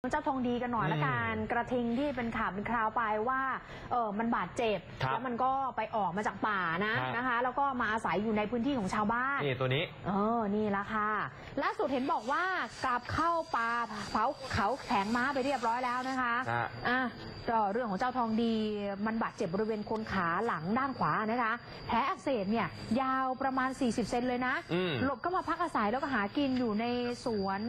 เจ้าทองดีกันหน่อยอืมละกันกระทิงที่เป็นข่าวเป็นคราวไปว่าเออมันบาดเจ็บ ครับแล้วมันก็ไปออกมาจากป่านะครับ นะคะ แล้วก็มาอาศัยอยู่ในพื้นที่ของชาวบ้าน นี่ตัวนี้ เออ นี่ละค่ะล่าสุดเห็นบอกว่ากลับเข้าป่าเขาเขาแผงม้าไปเรียบร้อยแล้วนะคะฮะ อะก็เรื่องของเจ้าทองดีมันบาดเจ็บบริเวณโคนขาหลังด้านขวานะคะแผลอักเสบเนี่ยยาวประมาณ 40 เซนเลยนะ อืม หลบเข้ามาพักอาศัยแล้วก็หากินอยู่ในสวน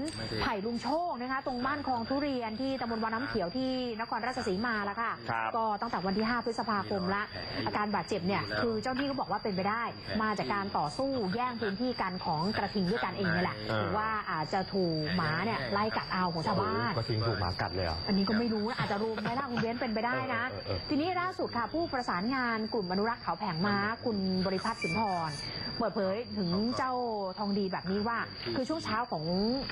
ไผ่ลุงโชคนะคะ ตรงบ้านคลองทุเรียนที่ตำบลวาน้ำเขียวที่นครราชสีมาแล้วค่ะ ครับก็ตั้งแต่วันที่ 5 พฤษภาคมละ อาการบาดเจ็บเนี่ยคือเจ้าหน้าที่ก็บอกว่าเป็นไปได้ มาจากการต่อสู้แย่งพื้นที่กันของกระทิงด้วยกันเองนี่แหละเออหรือว่าอาจจะถูกหมาเนี่ยไล่กัดเอาของชาวบ้าน ก็ทิ้งถูกหมากัดเลยเหรอ อันนี้ก็ไม่รู้นะอาจจะรู้ไหมล่ะคุณเบ้นเป็นไปได้นะ เออเออเออ ทีนี้ล่าสุดค่ะ ผู้ประสานงานกลุ่มอนุรักษ์เขาแผงม้า คุณบริพัตรสินทรเปิดเผยถึงเจ้าทองดีแบบนี้ว่า คือช่วงเช้าของ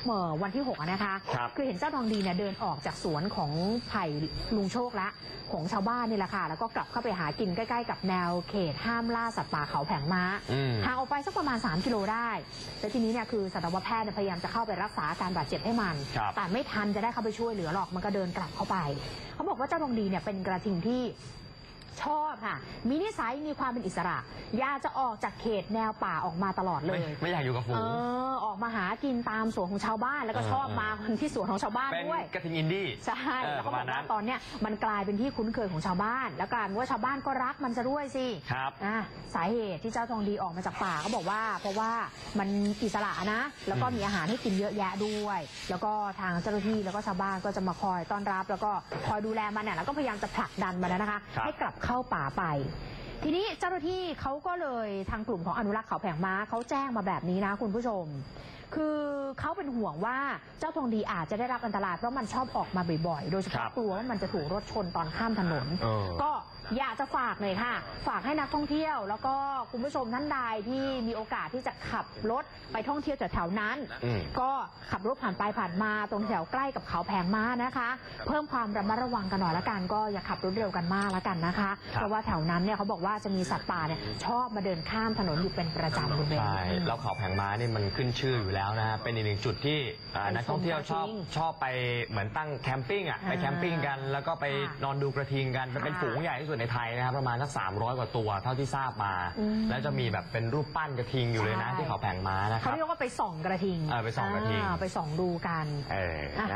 เมื่อวันที่6อะนะคะครับคือเห็นเจ้าทองดีเนี่ยเดินออกจากสวนของไผ่ลุงโชคละของชาวบ้านนี่แหละค่ะ แล้วก็กลับเข้าไปหากินใกล้ๆกับแนวเขตห้ามล่าสัตว์ป่าเขาแผงม้าอืมห่างออกไปสักประมาณ 3 กิโลได้ แต่ทีนี้เนี่ยคือสัตวแพทย์เนี่ยพยายามจะเข้าไปรักษาอาการบาดเจ็บให้มันครับแต่ไม่ทันจะได้เข้าไปช่วยเหลือหรอกมันก็เดินกลับเข้าไป เขาบอกว่าเจ้าทองดีเนี่ยเป็นกระทิงที่ ชอบค่ะ มีนิสัยมีความเป็นอิสระ อยากจะออกจากเขตแนวป่าออกมาตลอดเลไม่ย ไม่อยากอยู่กับฝูเอง อ ออกมาหากินตามสวนของชาวบ้านแล้วก็เออ ชอบเออมาที่สวนของชาวบ้านเป็นด้วย กระทิงอินดี้ ใช่ เออแล้วก็ปบระอมาณกนั้ว่าน ตอนเนี้ยมันกลายเป็นที่คุ้นเคยของชาวบ้าน แล้วกลายเป็นว่าชาวบ้านก็รักมันจะด้วยสิ ครับ อะสาเหตุที่เจ้าทองดีออกมาจากป่าเขาบอกว่า เพราะว่ามันอิสระนะ แล้วก็อืมมีอาหารให้กินเยอะแยะด้วย แล้วก็ทางเจ้าหน้าที่แล้วก็ชาวบ้านก็จะมาคอยต้อนรับ แล้วก็คอยดูแลมันเนี่ยแล้วก็พยายามจะผลักดันมันนะคะ ครับ ให้กลับเข้าป่าไป ทีนี้เจ้าหน้าที่เขาก็เลยทางกลุ่มของอนุรักษ์เขาแผงม้าเขาแจ้งมาแบบนี้นะคุณผู้ชม คือเขาเป็นห่วงว่าเจ้าทองดีอาจจะได้รับอันตรายเพราะมันชอบออกมาบ่อยๆ โดยเฉครัพาะบกลัวว่ามันจะถูกรถชนตอนข้ามถนนเออก็ อยากจะฝากเลยค่ะ ฝากให้นักท่องเที่ยว แล้วก็คุณผู้ชมท่านใดที่มีโอกาสที่จะขับรถไปท่องเที่ยวแถวๆนั้น อืม ก็ขับรถผ่านไปผ่านมาตรงแถวใกล้กับเขาแผงม้านะคะ เพิ่มความระมัดระวังกันหน่อยละกันก็อย่าขับรถเร็วกันมากละกันนะคะครับเพราะว่าแถวนั้นเนี่ยเขาบอกว่าจะมีสัตว์ป่าเนี่ยชอบมาเดินข้ามถนนอยู่เป็นประจำคุณเบนใช่แล้วเขาแผงม้านี่มันขึ้นชื่ออยู่แล้วนะฮะเป็นอีกหนึ่งจุดที่อ่าไปนักท่องเที่ยวชอบชมกระทิงชอบไปเหมือนตั้งแคมปิ้งอะอ่าไปแคมปิ้งกัน แล้วก็ไปค่ะนอนดูกระทิงกันเป็นค่ะ ฝูงใหญ่ที่สุดในไทยนะครับประมาณสัก300 กว่าตัวเท่าที่ทราบมาอืมแล้วจะมีแบบเป็นรูปปั้นกระทิงอยู่เลยนะใช่ที่เขาแผงม้านะคเขารับเรียกว่าไปส่องกระทิงเออไปส่องกระทิงาไปส่องดูกันเอออะนะ